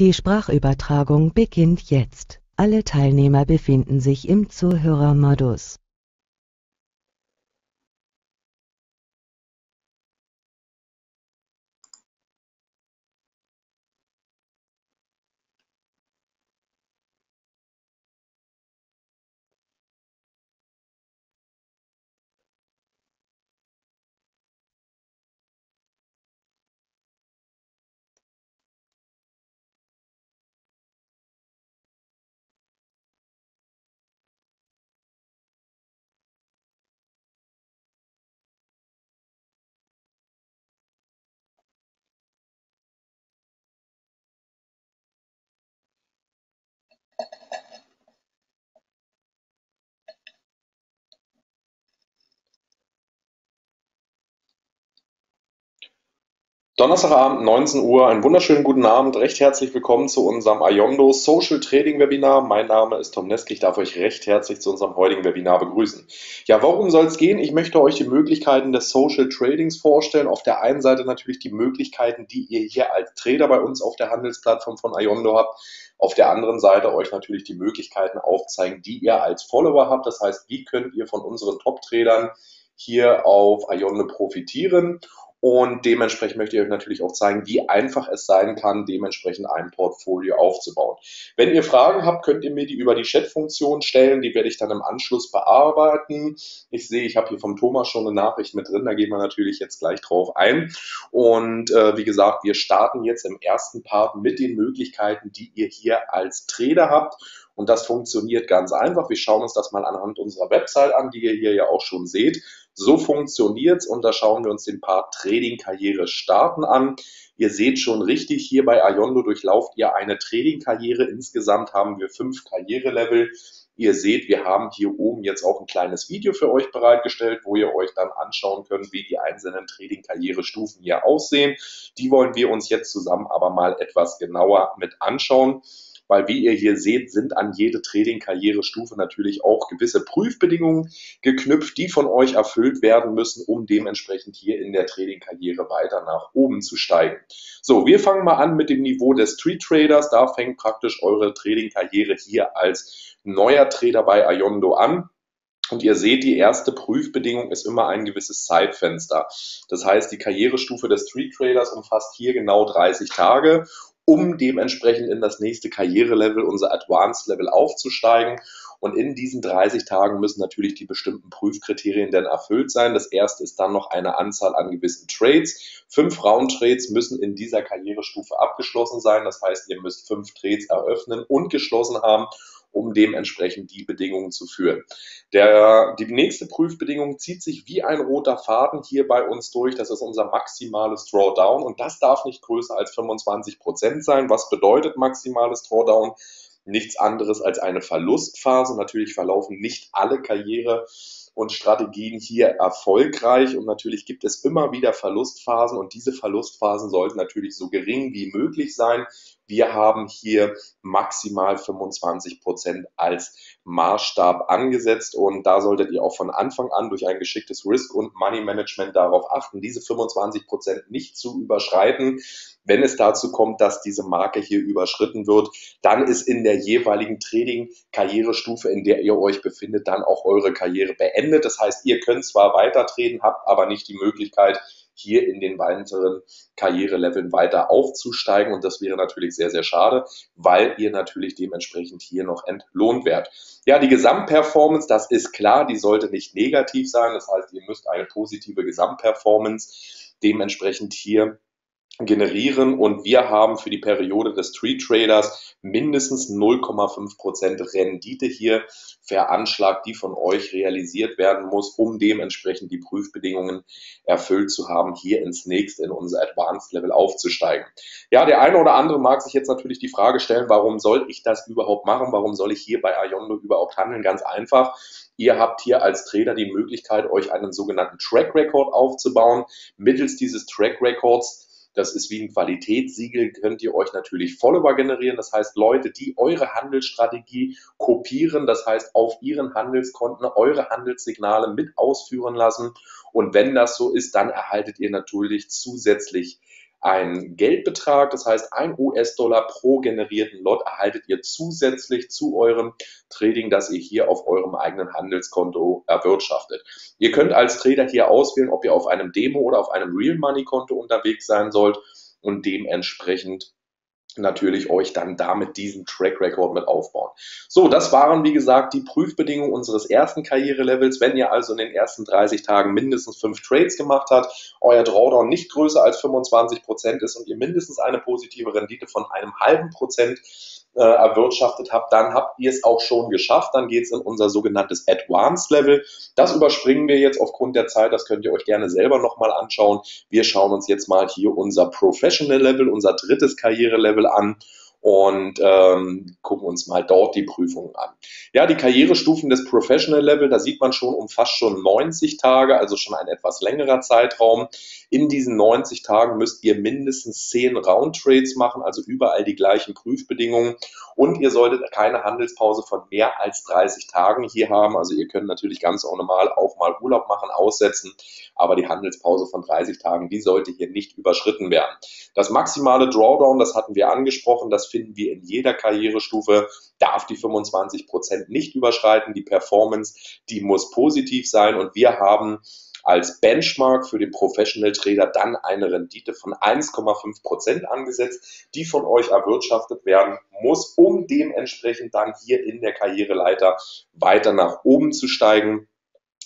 Die Sprachübertragung beginnt jetzt. Alle Teilnehmer befinden sich im Zuhörermodus. Donnerstagabend, 19 Uhr. Einen wunderschönen guten Abend. Recht herzlich willkommen zu unserem Ayondo Social Trading Webinar. Mein Name ist Tom Neske. Ich darf euch recht herzlich zu unserem heutigen Webinar begrüßen. Ja, worum soll es gehen? Ich möchte euch die Möglichkeiten des Social Tradings vorstellen. Auf der einen Seite natürlich die Möglichkeiten, die ihr hier als Trader bei uns auf der Handelsplattform von Ayondo habt. Auf der anderen Seite euch natürlich die Möglichkeiten aufzeigen, die ihr als Follower habt. Das heißt, wie könnt ihr von unseren Top-Tradern hier auf Ayondo profitieren? Und dementsprechend möchte ich euch natürlich auch zeigen, wie einfach es sein kann, dementsprechend ein Portfolio aufzubauen. Wenn ihr Fragen habt, könnt ihr mir die über die Chat-Funktion stellen. Die werde ich dann im Anschluss bearbeiten. Ich sehe, ich habe hier vom Thomas schon eine Nachricht mit drin. Da gehen wir natürlich jetzt gleich drauf ein. Und äh, wie gesagt, wir starten jetzt im ersten Part mit den Möglichkeiten, die ihr hier als Trader habt. Und das funktioniert ganz einfach. Wir schauen uns das mal anhand unserer Website an, die ihr hier ja auch schon seht. So funktioniert's und da schauen wir uns den Part Trading-Karriere starten an. Ihr seht schon richtig, hier bei Ayondo durchlauft ihr eine Trading-Karriere. Insgesamt haben wir fünf Karrierelevel. Ihr seht, wir haben hier oben jetzt auch ein kleines Video für euch bereitgestellt, wo ihr euch dann anschauen könnt, wie die einzelnen Trading-Karrierestufen hier aussehen. Die wollen wir uns jetzt zusammen aber mal etwas genauer mit anschauen weil wie ihr hier seht, sind an jede Trading-Karrierestufe natürlich auch gewisse Prüfbedingungen geknüpft, die von euch erfüllt werden müssen, um dementsprechend hier in der Trading-Karriere weiter nach oben zu steigen. So, wir fangen mal an mit dem Niveau des Street Traders. Da fängt praktisch eure Trading-Karriere hier als neuer Trader bei Ayondo an. Und ihr seht, die erste Prüfbedingung ist immer ein gewisses Zeitfenster. Das heißt, die Karrierestufe des Street Traders umfasst hier genau 30 Tage um dementsprechend in das nächste Karrierelevel, unser Advanced Level aufzusteigen. Und in diesen 30 Tagen müssen natürlich die bestimmten Prüfkriterien dann erfüllt sein. Das erste ist dann noch eine Anzahl an gewissen Trades. Fünf Round-Trades müssen in dieser Karrierestufe abgeschlossen sein. Das heißt, ihr müsst fünf Trades eröffnen und geschlossen haben um dementsprechend die Bedingungen zu führen. Der, die nächste Prüfbedingung zieht sich wie ein roter Faden hier bei uns durch. Das ist unser maximales Drawdown und das darf nicht größer als 25 Prozent sein. Was bedeutet maximales Drawdown? Nichts anderes als eine Verlustphase. Natürlich verlaufen nicht alle Karriere und Strategien hier erfolgreich. Und natürlich gibt es immer wieder Verlustphasen und diese Verlustphasen sollten natürlich so gering wie möglich sein. Wir haben hier maximal 25 Prozent als Maßstab angesetzt und da solltet ihr auch von Anfang an durch ein geschicktes Risk- und Money-Management darauf achten, diese 25 Prozent nicht zu überschreiten. Wenn es dazu kommt, dass diese Marke hier überschritten wird, dann ist in der jeweiligen Trading-Karrierestufe, in der ihr euch befindet, dann auch eure Karriere beendet. Das heißt, ihr könnt zwar weiter traden, habt aber nicht die Möglichkeit, hier in den weiteren Karriereleveln weiter aufzusteigen. Und das wäre natürlich sehr, sehr schade, weil ihr natürlich dementsprechend hier noch entlohnt werdet. Ja, die Gesamtperformance, das ist klar, die sollte nicht negativ sein. Das heißt, ihr müsst eine positive Gesamtperformance dementsprechend hier generieren und wir haben für die Periode des Street Traders mindestens 0,5% Rendite hier veranschlagt, die von euch realisiert werden muss, um dementsprechend die Prüfbedingungen erfüllt zu haben, hier ins nächste, in unser Advanced Level aufzusteigen. Ja, der eine oder andere mag sich jetzt natürlich die Frage stellen, warum soll ich das überhaupt machen? Warum soll ich hier bei Ayondo überhaupt handeln? Ganz einfach. Ihr habt hier als Trader die Möglichkeit, euch einen sogenannten Track Record aufzubauen. Mittels dieses Track Records das ist wie ein Qualitätssiegel, könnt ihr euch natürlich Follower generieren. Das heißt, Leute, die eure Handelsstrategie kopieren, das heißt, auf ihren Handelskonten eure Handelssignale mit ausführen lassen. Und wenn das so ist, dann erhaltet ihr natürlich zusätzlich einen Geldbetrag, das heißt ein US-Dollar pro generierten Lot erhaltet ihr zusätzlich zu eurem Trading, das ihr hier auf eurem eigenen Handelskonto erwirtschaftet. Ihr könnt als Trader hier auswählen, ob ihr auf einem Demo oder auf einem Real Money Konto unterwegs sein sollt und dementsprechend natürlich euch dann damit diesen Track Record mit aufbauen. So, das waren wie gesagt die Prüfbedingungen unseres ersten Karrierelevels. Wenn ihr also in den ersten 30 Tagen mindestens fünf Trades gemacht habt, euer Drawdown nicht größer als 25 Prozent ist und ihr mindestens eine positive Rendite von einem halben Prozent äh, erwirtschaftet habt, dann habt ihr es auch schon geschafft. Dann geht es in unser sogenanntes Advanced Level. Das überspringen wir jetzt aufgrund der Zeit. Das könnt ihr euch gerne selber nochmal anschauen. Wir schauen uns jetzt mal hier unser Professional Level, unser drittes Karrierelevel an und ähm, gucken uns mal dort die Prüfungen an. Ja, die Karrierestufen des Professional Level, da sieht man schon um fast schon 90 Tage, also schon ein etwas längerer Zeitraum. In diesen 90 Tagen müsst ihr mindestens 10 Roundtrades machen, also überall die gleichen Prüfbedingungen. Und ihr solltet keine Handelspause von mehr als 30 Tagen hier haben. Also ihr könnt natürlich ganz normal auch mal Urlaub machen, aussetzen, aber die Handelspause von 30 Tagen, die sollte hier nicht überschritten werden. Das maximale Drawdown, das hatten wir angesprochen, das finden wir in jeder Karrierestufe, darf die 25 Prozent nicht überschreiten. Die Performance, die muss positiv sein und wir haben als Benchmark für den Professional Trader dann eine Rendite von 1,5 Prozent angesetzt, die von euch erwirtschaftet werden muss, um dementsprechend dann hier in der Karriereleiter weiter nach oben zu steigen.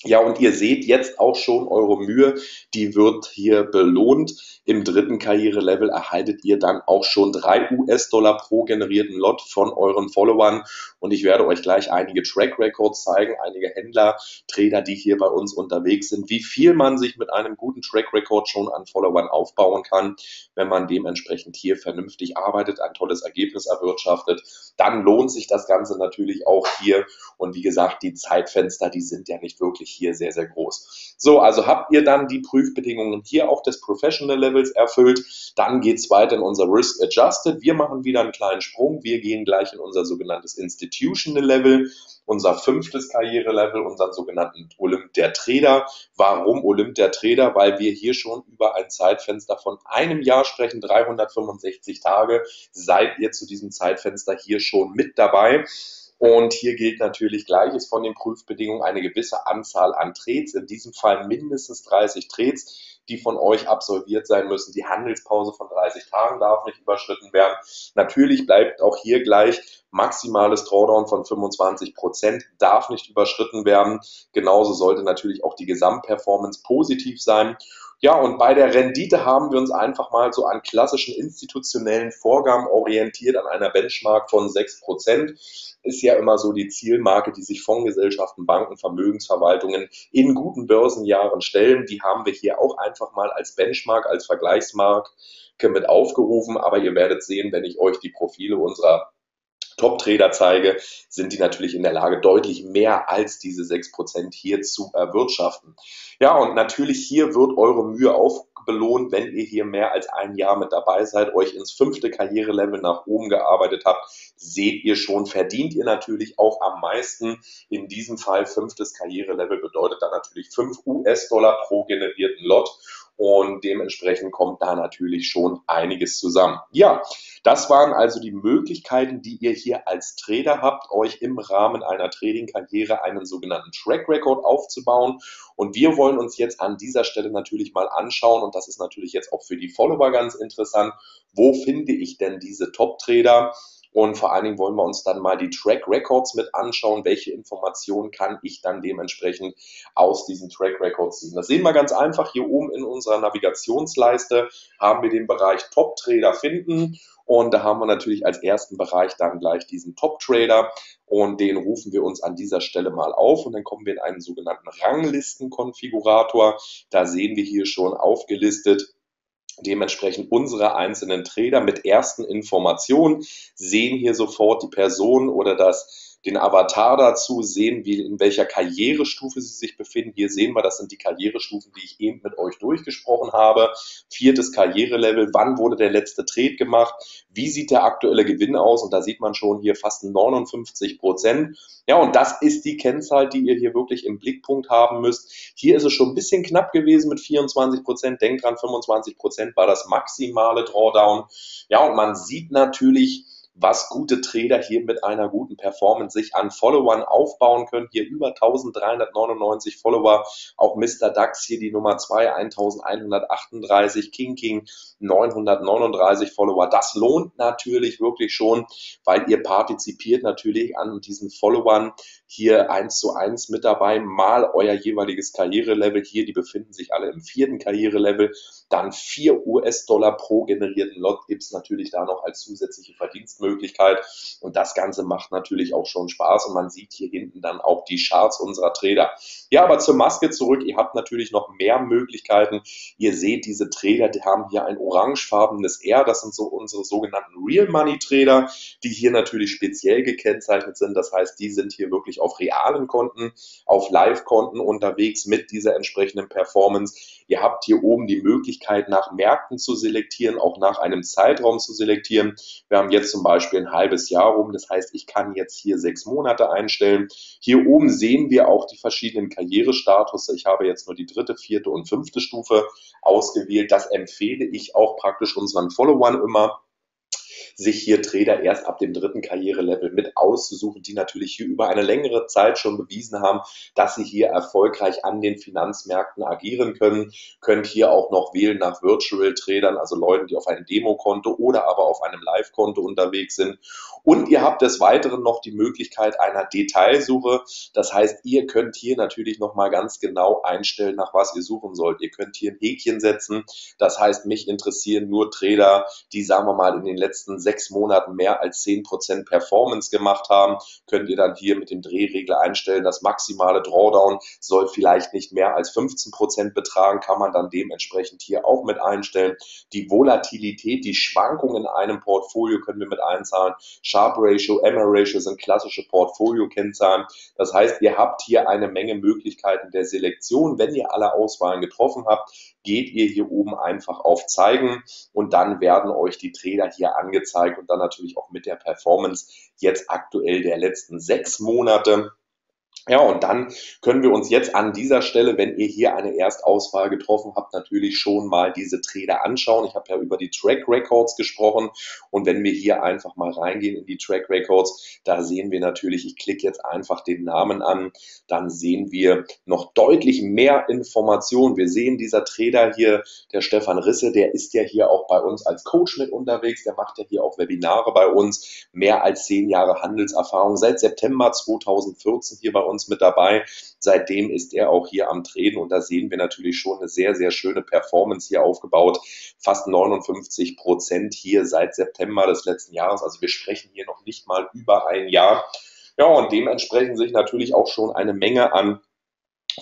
Ja, und ihr seht jetzt auch schon eure Mühe, die wird hier belohnt. Im dritten Karrierelevel erhaltet ihr dann auch schon drei US-Dollar pro generierten Lot von euren Followern. Und ich werde euch gleich einige Track Records zeigen, einige Händler, Trader, die hier bei uns unterwegs sind, wie viel man sich mit einem guten Track Record schon an Followern aufbauen kann, wenn man dementsprechend hier vernünftig arbeitet, ein tolles Ergebnis erwirtschaftet. Dann lohnt sich das Ganze natürlich auch hier. Und wie gesagt, die Zeitfenster, die sind ja nicht wirklich hier sehr, sehr groß. So, also habt ihr dann die Prüfbedingungen hier auch des Professional Levels erfüllt, dann geht es weiter in unser Risk Adjusted. Wir machen wieder einen kleinen Sprung. Wir gehen gleich in unser sogenanntes Institutional Level unser fünftes Karrierelevel, unseren sogenannten Olymp der Trader. Warum Olymp der Trader? Weil wir hier schon über ein Zeitfenster von einem Jahr sprechen, 365 Tage. Seid ihr zu diesem Zeitfenster hier schon mit dabei? Und hier gilt natürlich Gleiches von den Prüfbedingungen, eine gewisse Anzahl an Trades, in diesem Fall mindestens 30 Trades, die von euch absolviert sein müssen. Die Handelspause von 30 Tagen darf nicht überschritten werden. Natürlich bleibt auch hier gleich maximales Drawdown von 25 Prozent darf nicht überschritten werden. Genauso sollte natürlich auch die Gesamtperformance positiv sein. Ja, und bei der Rendite haben wir uns einfach mal so an klassischen institutionellen Vorgaben orientiert, an einer Benchmark von 6 Prozent ist ja immer so die Zielmarke, die sich Fondsgesellschaften, Banken, Vermögensverwaltungen in guten Börsenjahren stellen. Die haben wir hier auch einfach mal als Benchmark, als Vergleichsmarke mit aufgerufen. Aber ihr werdet sehen, wenn ich euch die Profile unserer Top-Trader zeige, sind die natürlich in der Lage, deutlich mehr als diese 6% hier zu erwirtschaften. Ja, und natürlich hier wird eure Mühe aufbelohnt, wenn ihr hier mehr als ein Jahr mit dabei seid, euch ins fünfte Karrierelevel nach oben gearbeitet habt, seht ihr schon, verdient ihr natürlich auch am meisten. In diesem Fall fünftes Karrierelevel bedeutet dann natürlich 5 US-Dollar pro generierten Lot und dementsprechend kommt da natürlich schon einiges zusammen. Ja, das waren also die Möglichkeiten, die ihr hier als Trader habt, euch im Rahmen einer Trading-Karriere einen sogenannten Track Record aufzubauen. Und wir wollen uns jetzt an dieser Stelle natürlich mal anschauen, und das ist natürlich jetzt auch für die Follower ganz interessant, wo finde ich denn diese Top-Trader? Und vor allen Dingen wollen wir uns dann mal die Track Records mit anschauen. Welche Informationen kann ich dann dementsprechend aus diesen Track Records ziehen? Das sehen wir ganz einfach. Hier oben in unserer Navigationsleiste haben wir den Bereich Top Trader finden. Und da haben wir natürlich als ersten Bereich dann gleich diesen Top Trader und den rufen wir uns an dieser Stelle mal auf und dann kommen wir in einen sogenannten Ranglistenkonfigurator. Da sehen wir hier schon aufgelistet dementsprechend unsere einzelnen Trader mit ersten Informationen, sehen hier sofort die Person oder das den Avatar dazu, sehen, wie, in welcher Karrierestufe sie sich befinden. Hier sehen wir, das sind die Karrierestufen, die ich eben mit euch durchgesprochen habe. Viertes Karrierelevel, wann wurde der letzte Trade gemacht? Wie sieht der aktuelle Gewinn aus? Und da sieht man schon hier fast 59 Prozent. Ja, und das ist die Kennzahl, die ihr hier wirklich im Blickpunkt haben müsst. Hier ist es schon ein bisschen knapp gewesen mit 24 Prozent. Denkt dran, 25 Prozent war das maximale Drawdown. Ja, und man sieht natürlich, was gute Trader hier mit einer guten Performance sich an Followern aufbauen können. Hier über 1399 Follower. Auch Mr. DAX hier die Nummer 2, 1138. King King 939 Follower. Das lohnt natürlich wirklich schon, weil ihr partizipiert natürlich an diesen Followern hier eins zu eins mit dabei, mal euer jeweiliges Karrierelevel. Hier, die befinden sich alle im vierten Karrierelevel. Dann 4 US-Dollar pro generierten Lot gibt es natürlich da noch als zusätzliche Verdienstmöglichkeit. Und das Ganze macht natürlich auch schon Spaß. Und man sieht hier hinten dann auch die Charts unserer Trader. Ja, aber zur Maske zurück. Ihr habt natürlich noch mehr Möglichkeiten. Ihr seht, diese Trader, die haben hier ein orangefarbenes R. Das sind so unsere sogenannten Real Money Trader, die hier natürlich speziell gekennzeichnet sind. Das heißt, die sind hier wirklich auf realen Konten, auf Live-Konten unterwegs mit dieser entsprechenden Performance. Ihr habt hier oben die Möglichkeit, nach Märkten zu selektieren, auch nach einem Zeitraum zu selektieren. Wir haben jetzt zum Beispiel ein halbes Jahr rum. Das heißt, ich kann jetzt hier sechs Monate einstellen. Hier oben sehen wir auch die verschiedenen Karrierestatus. Ich habe jetzt nur die dritte, vierte und fünfte Stufe ausgewählt. Das empfehle ich auch praktisch unseren Followern immer sich hier Trader erst ab dem dritten Karrierelevel mit auszusuchen, die natürlich hier über eine längere Zeit schon bewiesen haben, dass sie hier erfolgreich an den Finanzmärkten agieren können. Könnt hier auch noch wählen nach Virtual Tradern, also Leuten, die auf einem Demokonto oder aber auf einem Live-Konto unterwegs sind. Und ihr habt des Weiteren noch die Möglichkeit einer Detailsuche. Das heißt, ihr könnt hier natürlich nochmal ganz genau einstellen, nach was ihr suchen sollt. Ihr könnt hier ein Häkchen setzen. Das heißt, mich interessieren nur Trader, die, sagen wir mal, in den letzten sechs Monaten mehr als 10% Performance gemacht haben, könnt ihr dann hier mit dem Drehregler einstellen. Das maximale Drawdown soll vielleicht nicht mehr als 15% betragen, kann man dann dementsprechend hier auch mit einstellen. Die Volatilität, die Schwankungen in einem Portfolio können wir mit einzahlen. Sharp Ratio, MR Ratio sind klassische Portfolio-Kennzahlen. Das heißt, ihr habt hier eine Menge Möglichkeiten der Selektion. Wenn ihr alle Auswahlen getroffen habt, geht ihr hier oben einfach auf Zeigen und dann werden euch die Trader hier angezeigt und dann natürlich auch mit der Performance jetzt aktuell der letzten sechs Monate. Ja, und dann können wir uns jetzt an dieser Stelle, wenn ihr hier eine Erstauswahl getroffen habt, natürlich schon mal diese Trader anschauen. Ich habe ja über die Track Records gesprochen und wenn wir hier einfach mal reingehen in die Track Records, da sehen wir natürlich, ich klicke jetzt einfach den Namen an, dann sehen wir noch deutlich mehr Informationen. Wir sehen dieser Trader hier, der Stefan Risse, der ist ja hier auch bei uns als Coach mit unterwegs, der macht ja hier auch Webinare bei uns, mehr als zehn Jahre Handelserfahrung, seit September 2014 hier bei uns mit dabei. Seitdem ist er auch hier am Treten und da sehen wir natürlich schon eine sehr, sehr schöne Performance hier aufgebaut. Fast 59 Prozent hier seit September des letzten Jahres. Also wir sprechen hier noch nicht mal über ein Jahr. Ja, und dementsprechend sich natürlich auch schon eine Menge an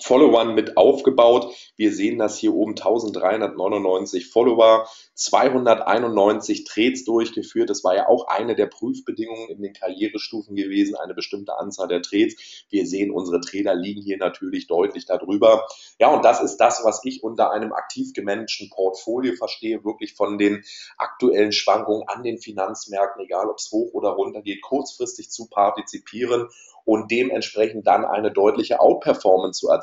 Followern mit aufgebaut. Wir sehen das hier oben 1399 Follower, 291 Trades durchgeführt. Das war ja auch eine der Prüfbedingungen in den Karrierestufen gewesen, eine bestimmte Anzahl der Trades. Wir sehen, unsere Trader liegen hier natürlich deutlich darüber. Ja, und das ist das, was ich unter einem aktiv gemanagten Portfolio verstehe, wirklich von den aktuellen Schwankungen an den Finanzmärkten, egal ob es hoch oder runter geht, kurzfristig zu partizipieren und dementsprechend dann eine deutliche Outperformance zu erzielen.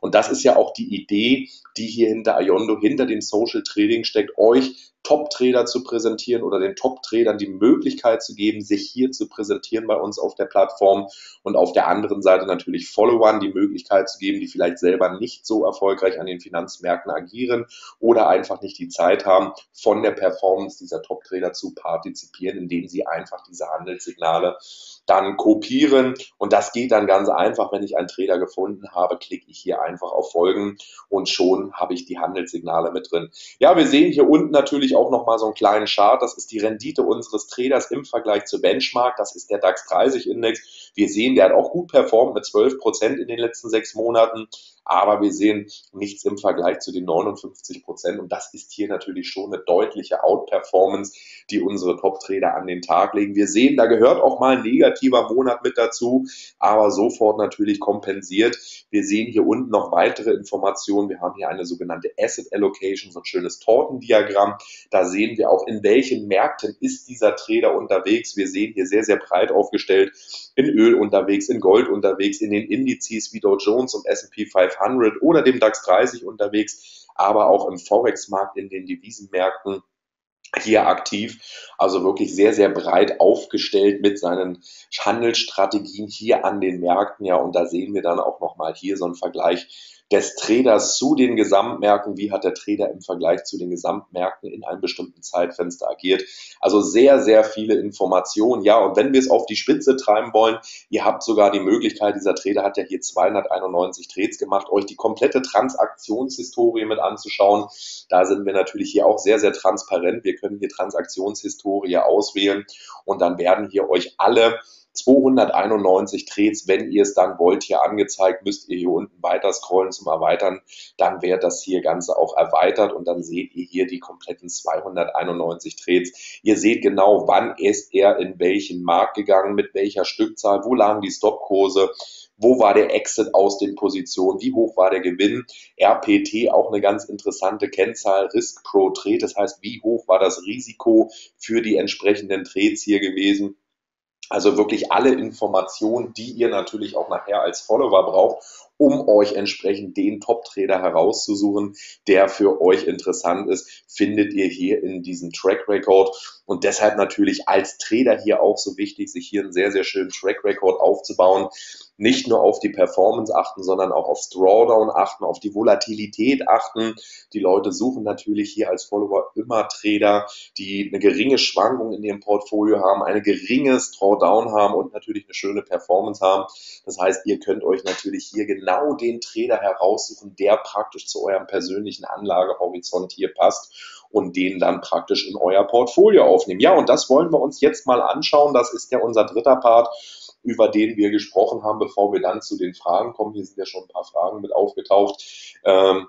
Und das ist ja auch die Idee, die hier hinter Ayondo, hinter dem Social Trading steckt, euch Top-Trader zu präsentieren oder den Top-Tradern die Möglichkeit zu geben, sich hier zu präsentieren bei uns auf der Plattform und auf der anderen Seite natürlich Followern die Möglichkeit zu geben, die vielleicht selber nicht so erfolgreich an den Finanzmärkten agieren oder einfach nicht die Zeit haben, von der Performance dieser Top-Trader zu partizipieren, indem sie einfach diese Handelssignale dann kopieren. Und das geht dann ganz einfach. Wenn ich einen Trader gefunden habe, klicke ich hier einfach auf Folgen und schon habe ich die Handelssignale mit drin. Ja, wir sehen hier unten natürlich auch nochmal so einen kleinen Chart. Das ist die Rendite unseres Traders im Vergleich zu Benchmark. Das ist der DAX 30 Index. Wir sehen, der hat auch gut performt mit 12 Prozent in den letzten sechs Monaten. Aber wir sehen nichts im Vergleich zu den 59 Prozent und das ist hier natürlich schon eine deutliche Outperformance, die unsere Top-Trader an den Tag legen. Wir sehen, da gehört auch mal ein negativer Monat mit dazu, aber sofort natürlich kompensiert. Wir sehen hier unten noch weitere Informationen. Wir haben hier eine sogenannte Asset Allocation, so ein schönes Tortendiagramm. Da sehen wir auch, in welchen Märkten ist dieser Trader unterwegs. Wir sehen hier sehr, sehr breit aufgestellt in Öl unterwegs, in Gold unterwegs, in den Indizes wie Dow Jones und S&P 500 oder dem DAX 30 unterwegs, aber auch im Forex-Markt, in den Devisenmärkten hier aktiv, also wirklich sehr, sehr breit aufgestellt mit seinen Handelsstrategien hier an den Märkten. Ja, und da sehen wir dann auch nochmal hier so einen Vergleich des Traders zu den Gesamtmärkten. Wie hat der Trader im Vergleich zu den Gesamtmärkten in einem bestimmten Zeitfenster agiert? Also sehr, sehr viele Informationen. Ja, und wenn wir es auf die Spitze treiben wollen, ihr habt sogar die Möglichkeit, dieser Trader hat ja hier 291 Trades gemacht, euch die komplette Transaktionshistorie mit anzuschauen. Da sind wir natürlich hier auch sehr, sehr transparent. Wir können hier Transaktionshistorie auswählen und dann werden hier euch alle 291 Trades, wenn ihr es dann wollt, hier angezeigt, müsst ihr hier unten weiter scrollen zum Erweitern, dann wird das hier Ganze auch erweitert und dann seht ihr hier die kompletten 291 Trades. Ihr seht genau, wann ist er in welchen Markt gegangen, mit welcher Stückzahl, wo lagen die Stopkurse, wo war der Exit aus den Positionen, wie hoch war der Gewinn, RPT auch eine ganz interessante Kennzahl, Risk pro Trade, das heißt, wie hoch war das Risiko für die entsprechenden Trades hier gewesen. Also wirklich alle Informationen, die ihr natürlich auch nachher als Follower braucht, um euch entsprechend den Top-Trader herauszusuchen, der für euch interessant ist, findet ihr hier in diesem Track Record. Und deshalb natürlich als Trader hier auch so wichtig, sich hier einen sehr, sehr schönen Track Record aufzubauen, nicht nur auf die Performance achten, sondern auch aufs Drawdown achten, auf die Volatilität achten. Die Leute suchen natürlich hier als Follower immer Trader, die eine geringe Schwankung in ihrem Portfolio haben, ein geringes Drawdown haben und natürlich eine schöne Performance haben. Das heißt, ihr könnt euch natürlich hier genau den Trader heraussuchen, der praktisch zu eurem persönlichen Anlagehorizont hier passt und den dann praktisch in euer Portfolio aufnehmen. Ja, und das wollen wir uns jetzt mal anschauen. Das ist ja unser dritter Part über den wir gesprochen haben, bevor wir dann zu den Fragen kommen. Hier sind ja schon ein paar Fragen mit aufgetaucht. Ähm,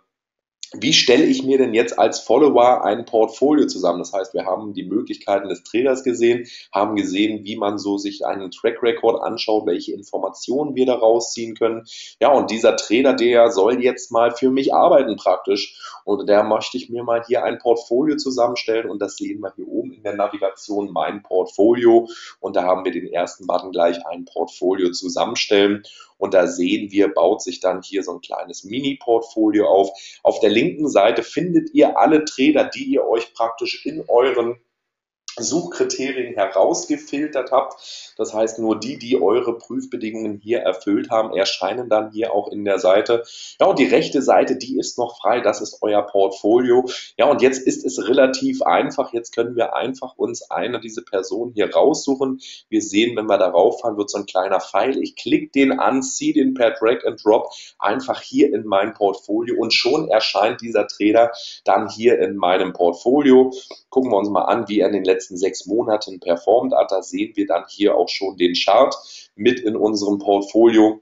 wie stelle ich mir denn jetzt als Follower ein Portfolio zusammen? Das heißt, wir haben die Möglichkeiten des Traders gesehen, haben gesehen, wie man so sich einen Track Record anschaut, welche Informationen wir daraus ziehen können. Ja, und dieser Trader, der soll jetzt mal für mich arbeiten praktisch. Und da möchte ich mir mal hier ein Portfolio zusammenstellen und das sehen wir hier oben in der Navigation, mein Portfolio. Und da haben wir den ersten Button gleich ein Portfolio zusammenstellen. Und da sehen wir, baut sich dann hier so ein kleines Mini-Portfolio auf. Auf der linken Seite findet ihr alle Trader, die ihr euch praktisch in euren Suchkriterien herausgefiltert habt. Das heißt, nur die, die eure Prüfbedingungen hier erfüllt haben, erscheinen dann hier auch in der Seite. Ja, und die rechte Seite, die ist noch frei. Das ist euer Portfolio. Ja, und jetzt ist es relativ einfach. Jetzt können wir einfach uns eine dieser Personen hier raussuchen. Wir sehen, wenn wir darauf fahren, wird so ein kleiner Pfeil. Ich klicke den an, ziehe den per Drag and Drop einfach hier in mein Portfolio und schon erscheint dieser Trader dann hier in meinem Portfolio. Gucken wir uns mal an, wie er in den letzten sechs Monaten performt hat. Da sehen wir dann hier auch schon den Chart mit in unserem Portfolio.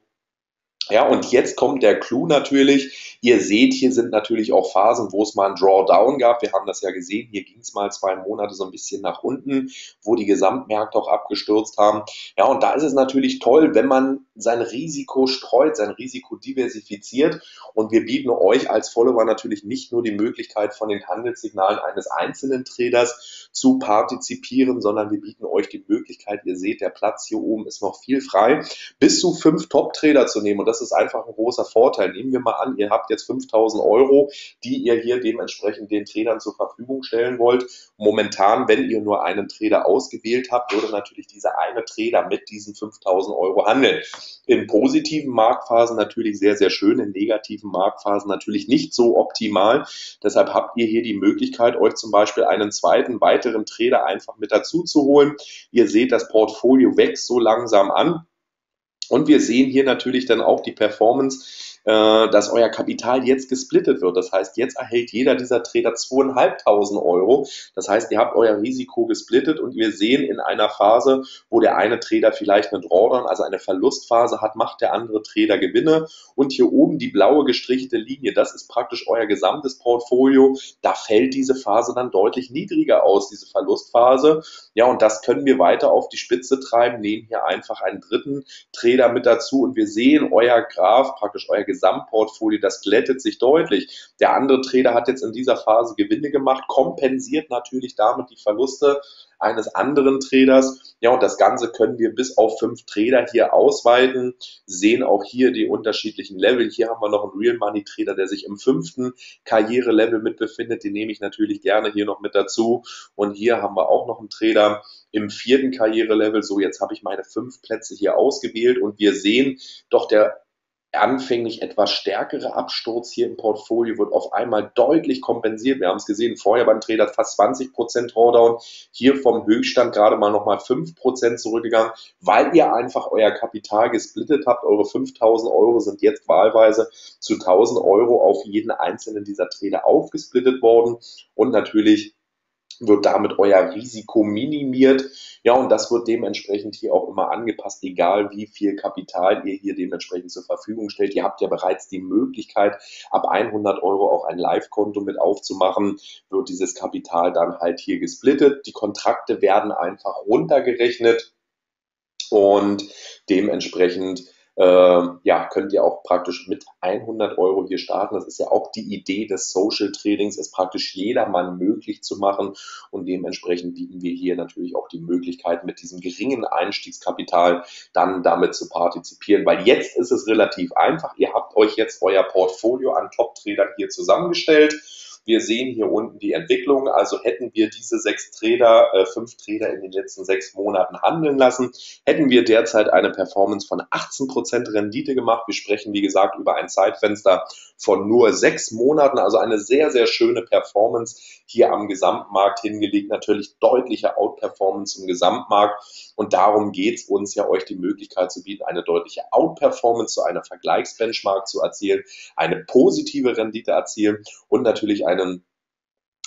Ja, und jetzt kommt der Clou natürlich. Ihr seht, hier sind natürlich auch Phasen, wo es mal ein Drawdown gab. Wir haben das ja gesehen. Hier ging es mal zwei Monate so ein bisschen nach unten, wo die Gesamtmärkte auch abgestürzt haben. Ja, und da ist es natürlich toll, wenn man sein Risiko streut, sein Risiko diversifiziert. Und wir bieten euch als Follower natürlich nicht nur die Möglichkeit, von den Handelssignalen eines einzelnen Traders zu partizipieren, sondern wir bieten euch die Möglichkeit, ihr seht, der Platz hier oben ist noch viel frei, bis zu fünf Top-Trader zu nehmen. Und das ist einfach ein großer Vorteil. Nehmen wir mal an, ihr habt jetzt 5000 Euro, die ihr hier dementsprechend den Tradern zur Verfügung stellen wollt. Momentan, wenn ihr nur einen Trader ausgewählt habt, würde natürlich dieser eine Trader mit diesen 5000 Euro handeln. In positiven Marktphasen natürlich sehr, sehr schön, in negativen Marktphasen natürlich nicht so optimal. Deshalb habt ihr hier die Möglichkeit, euch zum Beispiel einen zweiten, weiteren Trader einfach mit dazu zu holen. Ihr seht, das Portfolio wächst so langsam an. Und wir sehen hier natürlich dann auch die Performance dass euer Kapital jetzt gesplittet wird. Das heißt, jetzt erhält jeder dieser Trader 2.500 Euro. Das heißt, ihr habt euer Risiko gesplittet und wir sehen in einer Phase, wo der eine Trader vielleicht eine Drawdown, also eine Verlustphase hat, macht der andere Trader Gewinne. Und hier oben die blaue gestrichelte Linie, das ist praktisch euer gesamtes Portfolio. Da fällt diese Phase dann deutlich niedriger aus, diese Verlustphase. Ja, und das können wir weiter auf die Spitze treiben, nehmen hier einfach einen dritten Trader mit dazu und wir sehen euer Graph, praktisch euer Gesamtportfolio, das glättet sich deutlich. Der andere Trader hat jetzt in dieser Phase Gewinne gemacht, kompensiert natürlich damit die Verluste eines anderen Traders. Ja, und das Ganze können wir bis auf fünf Trader hier ausweiten, sehen auch hier die unterschiedlichen Level. Hier haben wir noch einen Real Money Trader, der sich im fünften Karrierelevel mit befindet. Den nehme ich natürlich gerne hier noch mit dazu. Und hier haben wir auch noch einen Trader im vierten Karrierelevel. So, jetzt habe ich meine fünf Plätze hier ausgewählt und wir sehen doch der anfänglich etwas stärkere Absturz hier im Portfolio wird auf einmal deutlich kompensiert. Wir haben es gesehen, vorher beim Trader fast 20% Drawdown, hier vom Höchststand gerade mal nochmal 5% zurückgegangen, weil ihr einfach euer Kapital gesplittet habt. Eure 5000 Euro sind jetzt wahlweise zu 1000 Euro auf jeden einzelnen dieser Trader aufgesplittet worden und natürlich wird damit euer Risiko minimiert. Ja, und das wird dementsprechend hier auch immer angepasst, egal wie viel Kapital ihr hier dementsprechend zur Verfügung stellt. Ihr habt ja bereits die Möglichkeit, ab 100 Euro auch ein Live-Konto mit aufzumachen, wird dieses Kapital dann halt hier gesplittet. Die Kontrakte werden einfach runtergerechnet und dementsprechend äh, ja, könnt ihr auch praktisch mit 100 Euro hier starten. Das ist ja auch die Idee des Social Tradings, es praktisch jedermann möglich zu machen und dementsprechend bieten wir hier natürlich auch die Möglichkeit, mit diesem geringen Einstiegskapital dann damit zu partizipieren, weil jetzt ist es relativ einfach. Ihr habt euch jetzt euer Portfolio an Top-Tradern hier zusammengestellt wir sehen hier unten die Entwicklung. Also hätten wir diese sechs Trader, äh, fünf Trader in den letzten sechs Monaten handeln lassen, hätten wir derzeit eine Performance von 18% Rendite gemacht. Wir sprechen, wie gesagt, über ein Zeitfenster von nur sechs Monaten. Also eine sehr, sehr schöne Performance hier am Gesamtmarkt hingelegt. Natürlich deutliche Outperformance im Gesamtmarkt. Und darum geht es uns ja, euch die Möglichkeit zu bieten, eine deutliche Outperformance zu einer Vergleichsbenchmark zu erzielen, eine positive Rendite erzielen und natürlich ein einen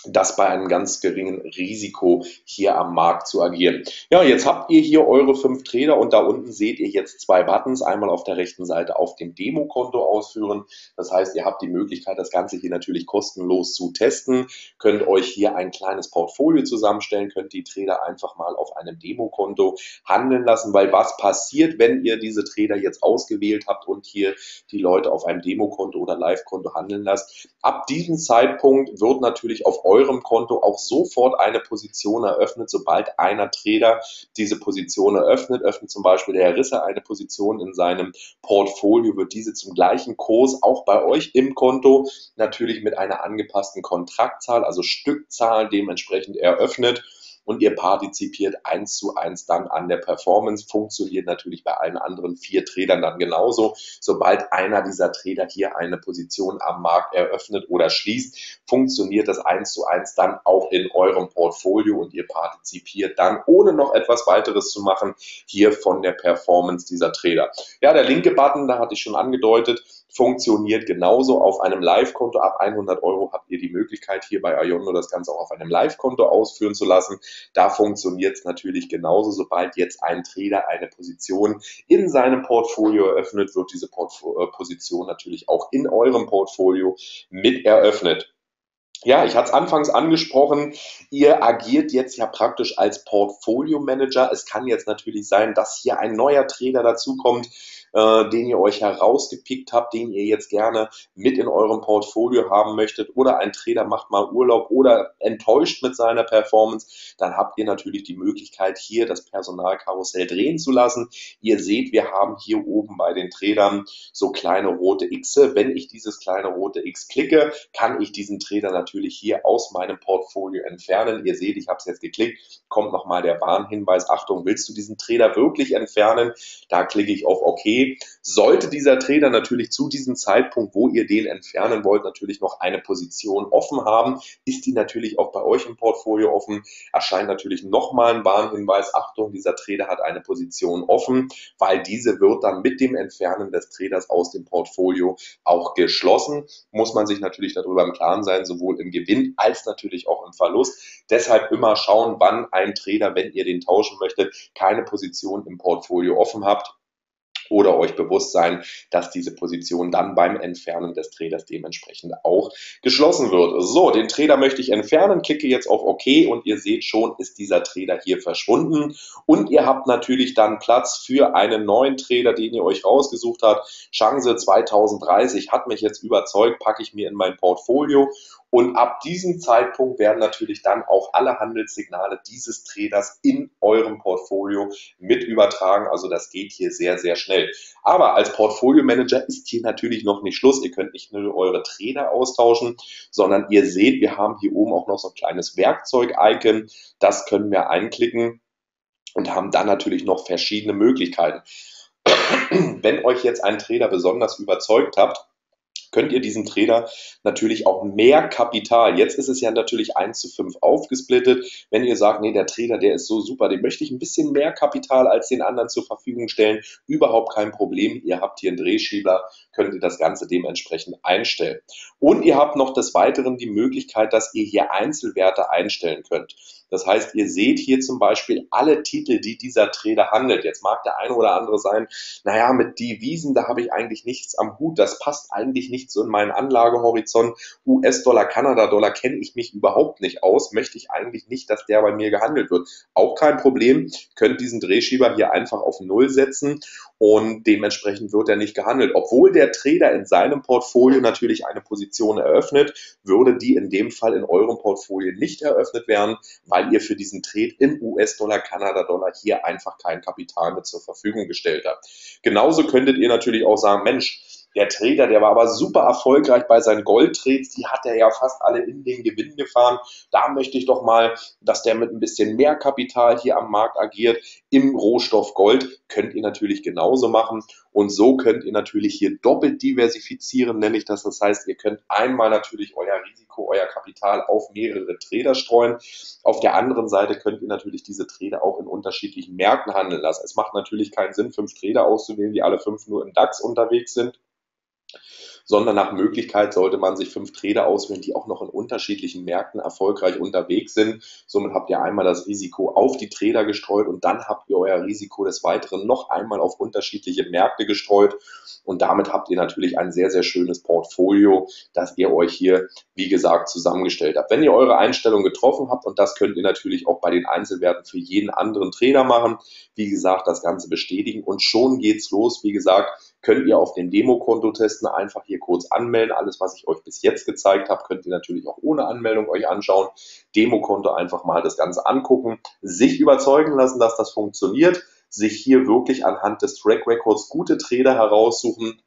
das bei einem ganz geringen Risiko hier am Markt zu agieren. Ja, jetzt habt ihr hier eure fünf Trader und da unten seht ihr jetzt zwei Buttons. Einmal auf der rechten Seite auf dem Demokonto ausführen. Das heißt, ihr habt die Möglichkeit, das Ganze hier natürlich kostenlos zu testen. Könnt euch hier ein kleines Portfolio zusammenstellen, könnt die Trader einfach mal auf einem Demokonto handeln lassen, weil was passiert, wenn ihr diese Trader jetzt ausgewählt habt und hier die Leute auf einem Demokonto oder Live-Konto handeln lasst? Ab diesem Zeitpunkt wird natürlich auf eurem Konto auch sofort eine Position eröffnet, sobald einer Trader diese Position eröffnet. Öffnet zum Beispiel der Herr Risse eine Position in seinem Portfolio, wird diese zum gleichen Kurs auch bei euch im Konto natürlich mit einer angepassten Kontraktzahl, also Stückzahl dementsprechend eröffnet und ihr partizipiert eins zu eins dann an der Performance. Funktioniert natürlich bei allen anderen vier Tradern dann genauso. Sobald einer dieser Trader hier eine Position am Markt eröffnet oder schließt, funktioniert das eins zu eins dann auch in eurem Portfolio und ihr partizipiert dann, ohne noch etwas weiteres zu machen, hier von der Performance dieser Trader. Ja, der linke Button, da hatte ich schon angedeutet, funktioniert genauso auf einem Live-Konto. Ab 100 Euro habt ihr die Möglichkeit, hier bei Iono das Ganze auch auf einem Live-Konto ausführen zu lassen. Da funktioniert es natürlich genauso. Sobald jetzt ein Trader eine Position in seinem Portfolio eröffnet, wird diese Portfo äh, Position natürlich auch in eurem Portfolio mit eröffnet. Ja, ich hatte es anfangs angesprochen, ihr agiert jetzt ja praktisch als Portfolio Manager. Es kann jetzt natürlich sein, dass hier ein neuer Trader dazukommt, äh, den ihr euch herausgepickt habt, den ihr jetzt gerne mit in eurem Portfolio haben möchtet oder ein Trader macht mal Urlaub oder enttäuscht mit seiner Performance, dann habt ihr natürlich die Möglichkeit, hier das Personalkarussell drehen zu lassen. Ihr seht, wir haben hier oben bei den Tradern so kleine rote X. Wenn ich dieses kleine rote X klicke, kann ich diesen Trader natürlich hier aus meinem Portfolio entfernen. Ihr seht, ich habe es jetzt geklickt, kommt nochmal der Warnhinweis, Achtung, willst du diesen Trader wirklich entfernen? Da klicke ich auf OK Sollte dieser Trader natürlich zu diesem Zeitpunkt, wo ihr den entfernen wollt, natürlich noch eine Position offen haben, ist die natürlich auch bei euch im Portfolio offen, erscheint natürlich nochmal ein Warnhinweis, Achtung, dieser Trader hat eine Position offen, weil diese wird dann mit dem Entfernen des Traders aus dem Portfolio auch geschlossen. Muss man sich natürlich darüber im Klaren sein, sowohl im Gewinn als natürlich auch im Verlust. Deshalb immer schauen, wann ein Trader, wenn ihr den tauschen möchtet, keine Position im Portfolio offen habt oder euch bewusst sein, dass diese Position dann beim Entfernen des Traders dementsprechend auch geschlossen wird. So, den Trader möchte ich entfernen, klicke jetzt auf OK und ihr seht schon, ist dieser Trader hier verschwunden und ihr habt natürlich dann Platz für einen neuen Trader, den ihr euch rausgesucht habt. Chance 2030 hat mich jetzt überzeugt, packe ich mir in mein Portfolio und ab diesem Zeitpunkt werden natürlich dann auch alle Handelssignale dieses Traders in eurem Portfolio mit übertragen. Also das geht hier sehr, sehr schnell. Aber als Portfolio Manager ist hier natürlich noch nicht Schluss. Ihr könnt nicht nur eure Trader austauschen, sondern ihr seht, wir haben hier oben auch noch so ein kleines Werkzeug-Icon. Das können wir einklicken und haben dann natürlich noch verschiedene Möglichkeiten. Wenn euch jetzt ein Trader besonders überzeugt habt, könnt ihr diesem Trader natürlich auch mehr Kapital, jetzt ist es ja natürlich 1 zu 5 aufgesplittet, wenn ihr sagt, nee, der Trader, der ist so super, dem möchte ich ein bisschen mehr Kapital als den anderen zur Verfügung stellen, überhaupt kein Problem, ihr habt hier einen Drehschieber, könnt ihr das Ganze dementsprechend einstellen. Und ihr habt noch des Weiteren die Möglichkeit, dass ihr hier Einzelwerte einstellen könnt. Das heißt, ihr seht hier zum Beispiel alle Titel, die dieser Trader handelt. Jetzt mag der eine oder andere sein, naja, mit Devisen, da habe ich eigentlich nichts am Hut. Das passt eigentlich nicht so in meinen Anlagehorizont. US-Dollar, Kanada-Dollar kenne ich mich überhaupt nicht aus. Möchte ich eigentlich nicht, dass der bei mir gehandelt wird. Auch kein Problem. Könnt diesen Drehschieber hier einfach auf Null setzen und dementsprechend wird er nicht gehandelt. Obwohl der Trader in seinem Portfolio natürlich eine Position eröffnet, würde die in dem Fall in eurem Portfolio nicht eröffnet werden, weil ihr für diesen Trade in US-Dollar, Kanada-Dollar hier einfach kein Kapital mit zur Verfügung gestellt habt. Genauso könntet ihr natürlich auch sagen, Mensch, der Trader, der war aber super erfolgreich bei seinen Goldtrades, die hat er ja fast alle in den Gewinn gefahren. Da möchte ich doch mal, dass der mit ein bisschen mehr Kapital hier am Markt agiert. Im Rohstoff Gold könnt ihr natürlich genauso machen. Und so könnt ihr natürlich hier doppelt diversifizieren, nenne ich das. Das heißt, ihr könnt einmal natürlich euer Risiko, euer Kapital auf mehrere Trader streuen. Auf der anderen Seite könnt ihr natürlich diese Trader auch in unterschiedlichen Märkten handeln lassen. Es macht natürlich keinen Sinn, fünf Trader auszuwählen, die alle fünf nur im DAX unterwegs sind sondern nach Möglichkeit sollte man sich fünf Trader auswählen, die auch noch in unterschiedlichen Märkten erfolgreich unterwegs sind. Somit habt ihr einmal das Risiko auf die Trader gestreut und dann habt ihr euer Risiko des Weiteren noch einmal auf unterschiedliche Märkte gestreut. Und damit habt ihr natürlich ein sehr, sehr schönes Portfolio, das ihr euch hier, wie gesagt, zusammengestellt habt. Wenn ihr eure Einstellung getroffen habt, und das könnt ihr natürlich auch bei den Einzelwerten für jeden anderen Trader machen, wie gesagt, das Ganze bestätigen und schon geht's los. Wie gesagt, könnt ihr auf dem Demokonto testen, einfach hier kurz anmelden. Alles, was ich euch bis jetzt gezeigt habe, könnt ihr natürlich auch ohne Anmeldung euch anschauen. Demokonto einfach mal das Ganze angucken, sich überzeugen lassen, dass das funktioniert, sich hier wirklich anhand des Track Records gute Trader heraussuchen,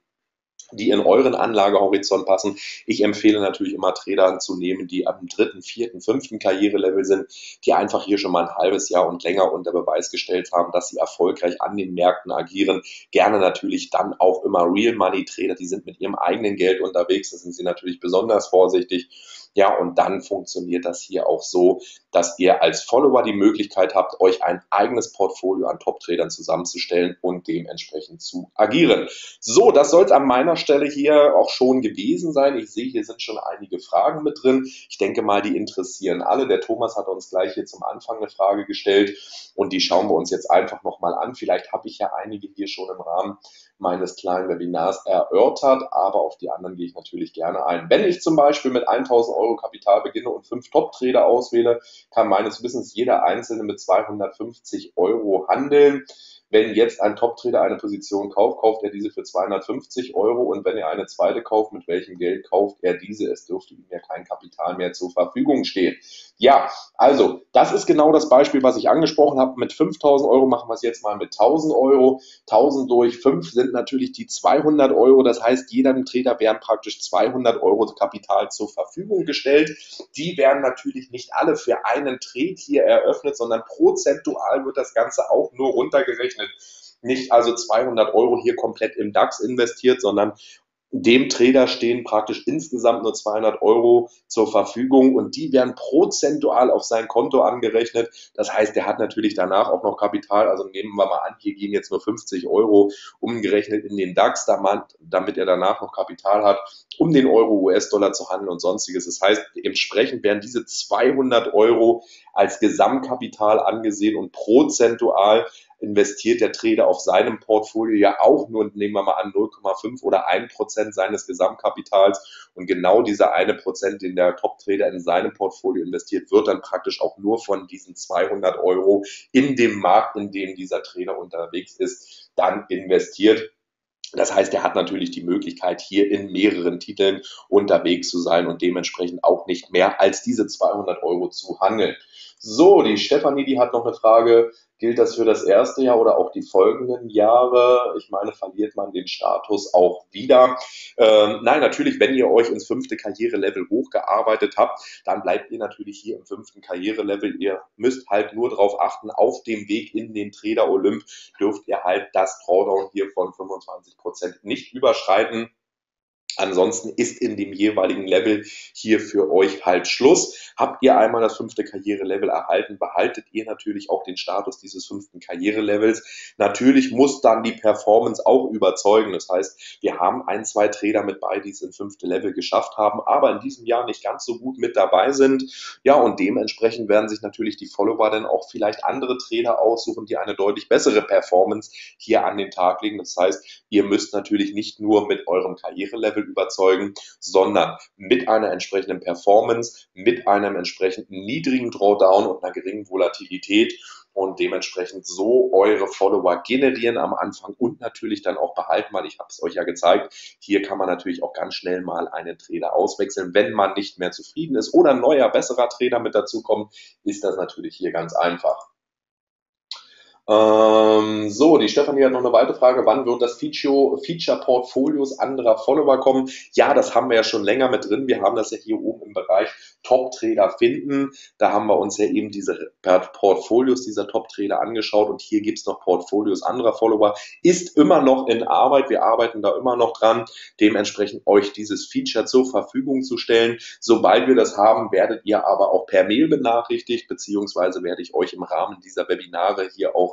die in euren Anlagehorizont passen. Ich empfehle natürlich immer Trader zu nehmen, die am dritten, vierten, fünften Karrierelevel sind, die einfach hier schon mal ein halbes Jahr und länger unter Beweis gestellt haben, dass sie erfolgreich an den Märkten agieren. Gerne natürlich dann auch immer Real Money Trader, die sind mit ihrem eigenen Geld unterwegs, da sind sie natürlich besonders vorsichtig ja, und dann funktioniert das hier auch so, dass ihr als Follower die Möglichkeit habt, euch ein eigenes Portfolio an Top-Tradern zusammenzustellen und dementsprechend zu agieren. So, das soll es an meiner Stelle hier auch schon gewesen sein. Ich sehe, hier sind schon einige Fragen mit drin. Ich denke mal, die interessieren alle. Der Thomas hat uns gleich hier zum Anfang eine Frage gestellt und die schauen wir uns jetzt einfach nochmal an. Vielleicht habe ich ja einige hier schon im Rahmen meines kleinen Webinars erörtert, aber auf die anderen gehe ich natürlich gerne ein. Wenn ich zum Beispiel mit 1000 Euro Kapital beginne und fünf Top-Trader auswähle, kann meines Wissens jeder Einzelne mit 250 Euro handeln. Wenn jetzt ein Top-Trader eine Position kauft, kauft er diese für 250 Euro und wenn er eine zweite kauft, mit welchem Geld kauft er diese? Es dürfte ihm ja kein Kapital mehr zur Verfügung stehen. Ja, also das ist genau das Beispiel, was ich angesprochen habe. Mit 5000 Euro machen wir es jetzt mal mit 1000 Euro. 1000 durch 5 sind natürlich die 200 Euro. Das heißt, jedem Trader werden praktisch 200 Euro Kapital zur Verfügung gestellt. Die werden natürlich nicht alle für einen Trade hier eröffnet, sondern prozentual wird das Ganze auch nur runtergerechnet gerechnet. nicht also 200 Euro hier komplett im DAX investiert, sondern dem Trader stehen praktisch insgesamt nur 200 Euro zur Verfügung und die werden prozentual auf sein Konto angerechnet. Das heißt, er hat natürlich danach auch noch Kapital. Also nehmen wir mal an, hier gehen jetzt nur 50 Euro umgerechnet in den DAX, damit er danach noch Kapital hat, um den Euro US-Dollar zu handeln und sonstiges. Das heißt, entsprechend werden diese 200 Euro als Gesamtkapital angesehen und prozentual investiert der Trader auf seinem Portfolio ja auch nur, nehmen wir mal an, 0,5 oder 1 Prozent seines Gesamtkapitals. Und genau dieser eine Prozent, den der Top-Trader in seinem Portfolio investiert, wird dann praktisch auch nur von diesen 200 Euro in dem Markt, in dem dieser Trader unterwegs ist, dann investiert. Das heißt, er hat natürlich die Möglichkeit, hier in mehreren Titeln unterwegs zu sein und dementsprechend auch nicht mehr als diese 200 Euro zu handeln. So, die Stefanie, die hat noch eine Frage. Gilt das für das erste Jahr oder auch die folgenden Jahre? Ich meine, verliert man den Status auch wieder? Ähm, nein, natürlich, wenn ihr euch ins fünfte Karrierelevel hochgearbeitet habt, dann bleibt ihr natürlich hier im fünften Karrierelevel. Ihr müsst halt nur darauf achten, auf dem Weg in den Trader Olymp dürft ihr halt das Drawdown hier von 25 Prozent nicht überschreiten. Ansonsten ist in dem jeweiligen Level hier für euch halt Schluss. Habt ihr einmal das fünfte Karrierelevel erhalten, behaltet ihr natürlich auch den Status dieses fünften Karrierelevels. Natürlich muss dann die Performance auch überzeugen. Das heißt, wir haben ein, zwei Trader mit bei, die es in fünfte Level geschafft haben, aber in diesem Jahr nicht ganz so gut mit dabei sind. Ja, und dementsprechend werden sich natürlich die Follower dann auch vielleicht andere Trader aussuchen, die eine deutlich bessere Performance hier an den Tag legen. Das heißt, ihr müsst natürlich nicht nur mit eurem Karrierelevel Level überzeugen, sondern mit einer entsprechenden Performance, mit einem entsprechenden niedrigen Drawdown und einer geringen Volatilität und dementsprechend so eure Follower generieren am Anfang und natürlich dann auch behalten, weil ich habe es euch ja gezeigt, hier kann man natürlich auch ganz schnell mal einen Trainer auswechseln, wenn man nicht mehr zufrieden ist oder ein neuer, besserer Trainer mit dazu kommt, ist das natürlich hier ganz einfach. Ähm, so, die Stefanie hat noch eine weitere Frage. Wann wird das Feature, Feature Portfolios anderer Follower kommen? Ja, das haben wir ja schon länger mit drin. Wir haben das ja hier oben im Bereich Top-Trader finden. Da haben wir uns ja eben diese Portfolios dieser Top-Trader angeschaut und hier gibt es noch Portfolios anderer Follower. Ist immer noch in Arbeit. Wir arbeiten da immer noch dran, dementsprechend euch dieses Feature zur Verfügung zu stellen. Sobald wir das haben, werdet ihr aber auch per Mail benachrichtigt, beziehungsweise werde ich euch im Rahmen dieser Webinare hier auch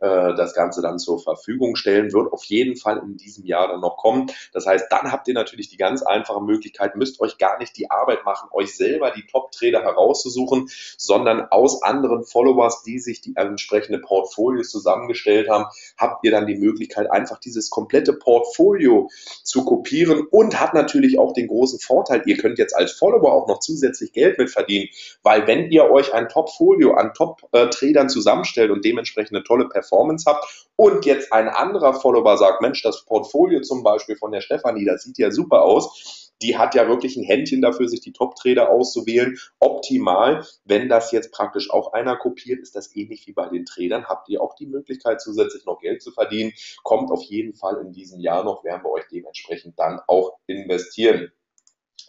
äh, das Ganze dann zur Verfügung stellen, wird auf jeden Fall in diesem Jahr dann noch kommen. Das heißt, dann habt ihr natürlich die ganz einfache Möglichkeit, müsst euch gar nicht die Arbeit machen, euch selber die Top-Trader herauszusuchen, sondern aus anderen Followers, die sich die entsprechende Portfolios zusammengestellt haben, habt ihr dann die Möglichkeit, einfach dieses komplette Portfolio zu kopieren und hat natürlich auch den großen Vorteil, ihr könnt jetzt als Follower auch noch zusätzlich Geld mit verdienen, weil wenn ihr euch ein Top-Folio an Top-Tradern zusammenstellt und dementsprechend eine tolle Performance Performance habt und jetzt ein anderer Follower sagt, Mensch, das Portfolio zum Beispiel von der Stefanie, das sieht ja super aus. Die hat ja wirklich ein Händchen dafür, sich die Top-Trader auszuwählen. Optimal. Wenn das jetzt praktisch auch einer kopiert, ist das ähnlich wie bei den Tradern. Habt ihr auch die Möglichkeit, zusätzlich noch Geld zu verdienen. Kommt auf jeden Fall in diesem Jahr noch, werden wir euch dementsprechend dann auch investieren.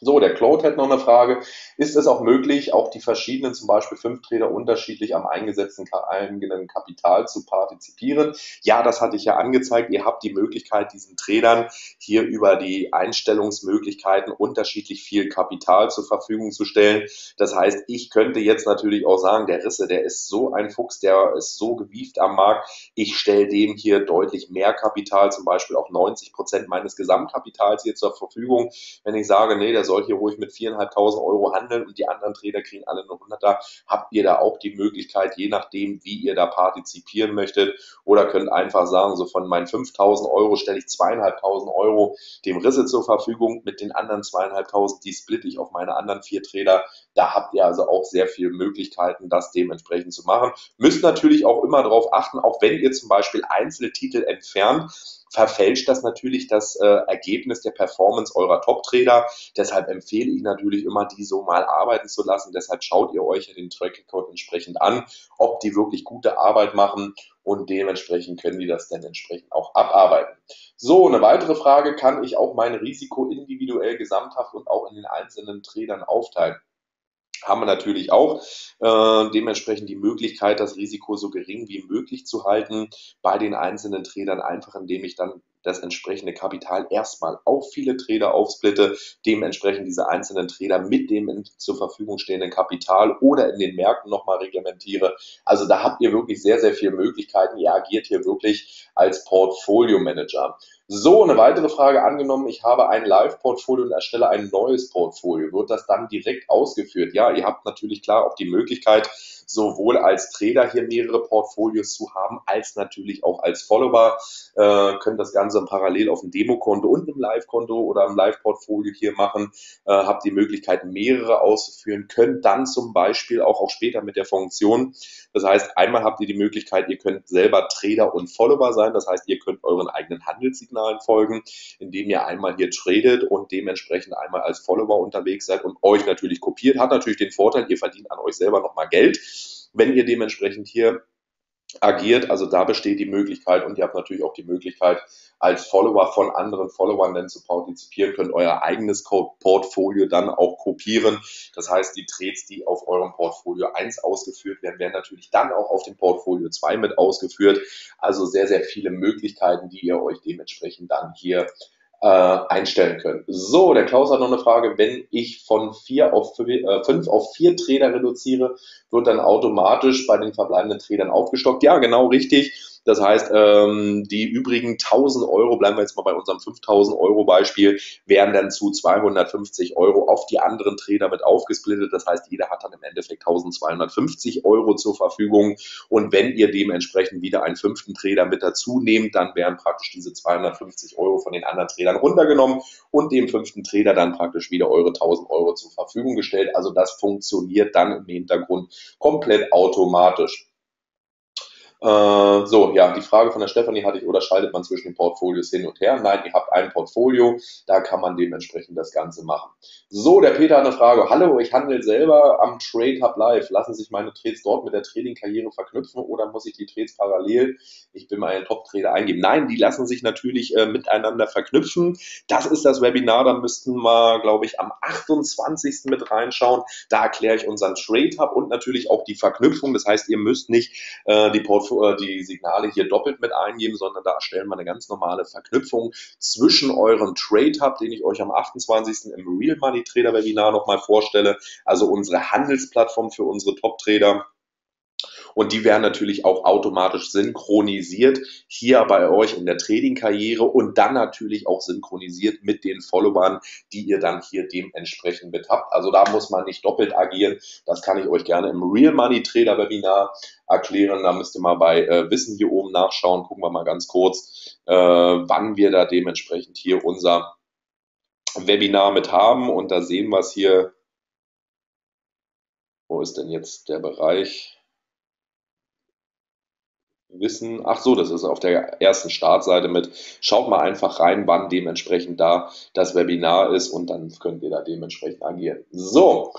So, der Claude hat noch eine Frage. Ist es auch möglich, auch die verschiedenen, zum Beispiel fünf Trader unterschiedlich am eingesetzten eigenen Kapital zu partizipieren? Ja, das hatte ich ja angezeigt. Ihr habt die Möglichkeit, diesen Tradern hier über die Einstellungsmöglichkeiten unterschiedlich viel Kapital zur Verfügung zu stellen. Das heißt, ich könnte jetzt natürlich auch sagen, der Risse, der ist so ein Fuchs, der ist so gewieft am Markt. Ich stelle dem hier deutlich mehr Kapital, zum Beispiel auch 90 Prozent meines Gesamtkapitals hier zur Verfügung. Wenn ich sage, nee, der soll hier ruhig mit 4.500 Euro handeln und die anderen Trader kriegen alle nur 100er, habt ihr da auch die Möglichkeit, je nachdem, wie ihr da partizipieren möchtet oder könnt einfach sagen, so von meinen 5.000 Euro stelle ich 2.500 Euro dem Risse zur Verfügung, mit den anderen 2.500, die splitte ich auf meine anderen vier Trader. Da habt ihr also auch sehr viele Möglichkeiten, das dementsprechend zu machen. Müsst natürlich auch immer darauf achten, auch wenn ihr zum Beispiel Einzeltitel entfernt, verfälscht das natürlich das äh, Ergebnis der Performance eurer Top-Trader. Deshalb empfehle ich natürlich immer, die so mal arbeiten zu lassen. Deshalb schaut ihr euch ja den Track-Code entsprechend an, ob die wirklich gute Arbeit machen und dementsprechend können die das dann entsprechend auch abarbeiten. So, eine weitere Frage, kann ich auch mein Risiko individuell gesamthaft und auch in den einzelnen Trädern aufteilen? Haben wir natürlich auch äh, dementsprechend die Möglichkeit, das Risiko so gering wie möglich zu halten bei den einzelnen Trädern, einfach indem ich dann das entsprechende Kapital erstmal auf viele Trader aufsplitte, dementsprechend diese einzelnen Trader mit dem zur Verfügung stehenden Kapital oder in den Märkten nochmal reglementiere. Also da habt ihr wirklich sehr, sehr viele Möglichkeiten. Ihr agiert hier wirklich als Portfolio Manager. So, eine weitere Frage angenommen, ich habe ein Live-Portfolio und erstelle ein neues Portfolio. Wird das dann direkt ausgeführt? Ja, ihr habt natürlich klar auch die Möglichkeit, sowohl als Trader hier mehrere Portfolios zu haben, als natürlich auch als Follower. Äh, könnt das Ganze parallel auf dem Demokonto und einem Live-Konto oder im Live-Portfolio hier machen. Äh, habt die Möglichkeit, mehrere auszuführen, könnt dann zum Beispiel auch, auch später mit der Funktion. Das heißt, einmal habt ihr die Möglichkeit, ihr könnt selber Trader und Follower sein. Das heißt, ihr könnt euren eigenen Handelssignalen folgen, indem ihr einmal hier tradet und dementsprechend einmal als Follower unterwegs seid und euch natürlich kopiert. Hat natürlich den Vorteil, ihr verdient an euch selber nochmal Geld wenn ihr dementsprechend hier agiert. Also da besteht die Möglichkeit und ihr habt natürlich auch die Möglichkeit, als Follower von anderen Followern dann zu partizipieren, könnt euer eigenes Portfolio dann auch kopieren. Das heißt, die Trades, die auf eurem Portfolio 1 ausgeführt werden, werden natürlich dann auch auf dem Portfolio 2 mit ausgeführt. Also sehr, sehr viele Möglichkeiten, die ihr euch dementsprechend dann hier äh, einstellen können. So, der Klaus hat noch eine Frage. Wenn ich von vier auf äh, fünf auf vier Trader reduziere, wird dann automatisch bei den verbleibenden Tradern aufgestockt? Ja, genau richtig. Das heißt, ähm, die übrigen 1000 Euro, bleiben wir jetzt mal bei unserem 5000 Euro Beispiel, werden dann zu 250 Euro auf die anderen Trader mit aufgesplittet. Das heißt, jeder hat dann im Endeffekt 1250 Euro zur Verfügung. Und wenn ihr dementsprechend wieder einen fünften Trader mit dazu nehmt, dann werden praktisch diese 250 Euro von den anderen Tradern runtergenommen und dem fünften Trader dann praktisch wieder eure 1000 Euro zur Verfügung gestellt. Also das funktioniert dann im Hintergrund komplett automatisch. Äh, so, ja, die Frage von der Stefanie hatte ich, oder schaltet man zwischen den Portfolios hin und her? Nein, ihr habt ein Portfolio, da kann man dementsprechend das Ganze machen. So, der Peter hat eine Frage. Hallo, ich handle selber am Trade Hub Live. Lassen sich meine Trades dort mit der Trading-Karriere verknüpfen oder muss ich die Trades parallel, ich bin mal einen Top-Trader eingeben? Nein, die lassen sich natürlich äh, miteinander verknüpfen. Das ist das Webinar, da müssten wir, glaube ich, am 28. mit reinschauen. Da erkläre ich unseren Trade Hub und natürlich auch die Verknüpfung. Das heißt, ihr müsst nicht äh, die Portfolio die Signale hier doppelt mit eingeben, sondern da erstellen wir eine ganz normale Verknüpfung zwischen eurem Trade Hub, den ich euch am 28. im Real Money Trader Webinar nochmal vorstelle, also unsere Handelsplattform für unsere Top Trader und die werden natürlich auch automatisch synchronisiert hier bei euch in der Trading-Karriere und dann natürlich auch synchronisiert mit den Followern, die ihr dann hier dementsprechend mit habt. Also da muss man nicht doppelt agieren. Das kann ich euch gerne im Real Money Trader Webinar erklären. Da müsst ihr mal bei äh, Wissen hier oben nachschauen. Gucken wir mal ganz kurz, äh, wann wir da dementsprechend hier unser Webinar mit haben. Und da sehen wir es hier. Wo ist denn jetzt der Bereich? Wissen, ach so, das ist auf der ersten Startseite mit, schaut mal einfach rein, wann dementsprechend da das Webinar ist und dann könnt ihr da dementsprechend agieren. So,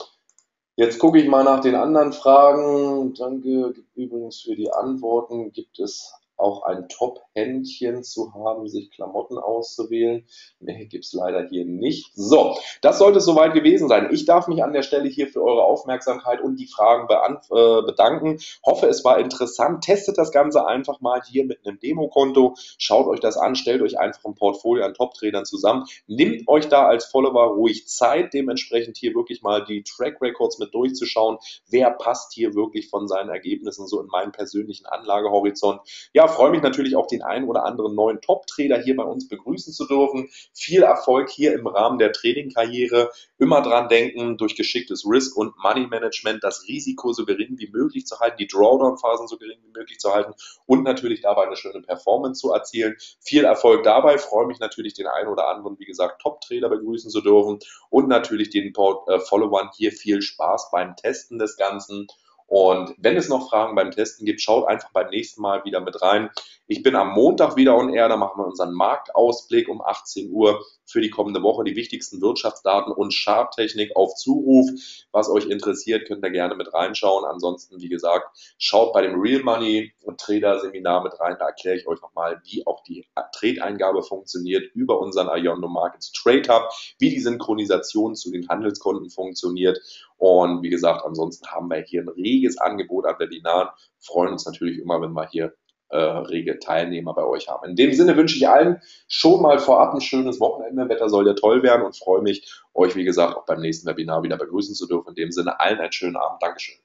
jetzt gucke ich mal nach den anderen Fragen. Danke übrigens für die Antworten. Gibt es auch ein Top-Händchen zu haben, sich Klamotten auszuwählen. Nee, gibt es leider hier nicht. So, das sollte es soweit gewesen sein. Ich darf mich an der Stelle hier für eure Aufmerksamkeit und die Fragen äh, bedanken. Hoffe, es war interessant. Testet das Ganze einfach mal hier mit einem Demokonto. Schaut euch das an, stellt euch einfach ein Portfolio an Top-Tradern zusammen. Nehmt euch da als Follower ruhig Zeit, dementsprechend hier wirklich mal die Track Records mit durchzuschauen. Wer passt hier wirklich von seinen Ergebnissen so in meinen persönlichen Anlagehorizont? Ja, freue mich natürlich auch den einen oder anderen neuen Top-Trader hier bei uns begrüßen zu dürfen. Viel Erfolg hier im Rahmen der Trading-Karriere. Immer dran denken, durch geschicktes Risk- und Money-Management das Risiko so gering wie möglich zu halten, die Drawdown-Phasen so gering wie möglich zu halten und natürlich dabei eine schöne Performance zu erzielen. Viel Erfolg dabei. Freue mich natürlich, den einen oder anderen, wie gesagt, Top-Trader begrüßen zu dürfen und natürlich den äh, Followern hier viel Spaß beim Testen des Ganzen. Und wenn es noch Fragen beim Testen gibt, schaut einfach beim nächsten Mal wieder mit rein. Ich bin am Montag wieder on air, da machen wir unseren Marktausblick um 18 Uhr für die kommende Woche, die wichtigsten Wirtschaftsdaten und Charttechnik auf Zuruf. Was euch interessiert, könnt ihr gerne mit reinschauen. Ansonsten, wie gesagt, schaut bei dem Real Money und Trader Seminar mit rein. Da erkläre ich euch nochmal, wie auch die Trade-Eingabe funktioniert über unseren Iondo Markets Trade Hub, wie die Synchronisation zu den Handelskonten funktioniert Und wie gesagt, ansonsten haben wir hier ein reges Angebot an Webinaren. Freuen uns natürlich immer, wenn wir hier äh, rege Teilnehmer bei euch haben. In dem Sinne wünsche ich allen schon mal vorab ein schönes Wochenende. Wetter soll ja toll werden und freue mich, euch, wie gesagt, auch beim nächsten Webinar wieder begrüßen zu dürfen. In dem Sinne allen einen schönen Abend. Dankeschön.